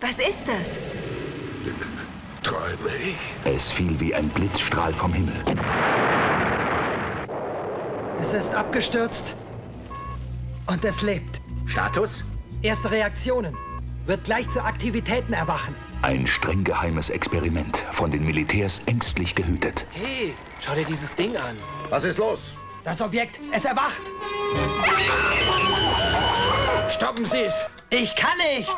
Was ist das? Träume ich? Es fiel wie ein Blitzstrahl vom Himmel. Es ist abgestürzt und es lebt. Status? Erste Reaktionen. Wird gleich zu Aktivitäten erwachen. Ein streng geheimes Experiment, von den Militärs ängstlich gehütet. Hey, schau dir dieses Ding an. Was ist los? Das Objekt, es erwacht. Stoppen Sie es! Ich kann nicht.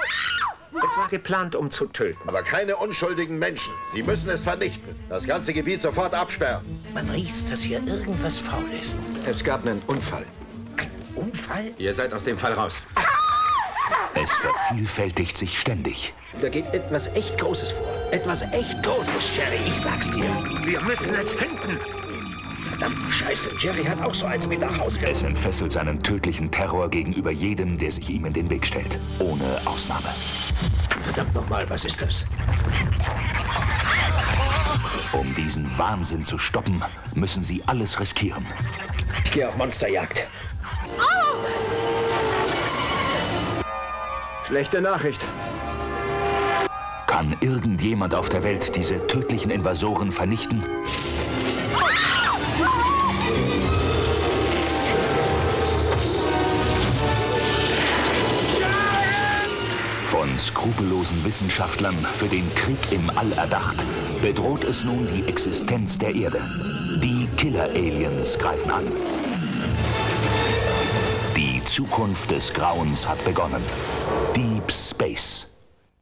Es war geplant, um zu töten. Aber keine unschuldigen Menschen. Sie müssen es vernichten. Das ganze Gebiet sofort absperren. Man riecht, dass hier irgendwas faul ist. Es gab einen Unfall. Ein Unfall? Ihr seid aus dem Fall raus. Es vervielfältigt sich ständig. Da geht etwas echt Großes vor. Etwas echt Großes, Jerry, ich sag's dir. Wir müssen es finden. Verdammte Scheiße, Jerry hat auch so eins mit nach Hause genommen. Es entfesselt seinen tödlichen Terror gegenüber jedem, der sich ihm in den Weg stellt. Ohne Ausnahme. Verdammt nochmal, was ist das? Um diesen Wahnsinn zu stoppen, müssen sie alles riskieren. Ich gehe auf Monsterjagd. Schlechte Nachricht. Kann irgendjemand auf der Welt diese tödlichen Invasoren vernichten? Von skrupellosen Wissenschaftlern für den Krieg im All erdacht, bedroht es nun die Existenz der Erde. Die Killer-Aliens greifen an. Die Zukunft des Grauens hat begonnen. Deep Space.